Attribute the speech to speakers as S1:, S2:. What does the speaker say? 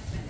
S1: investment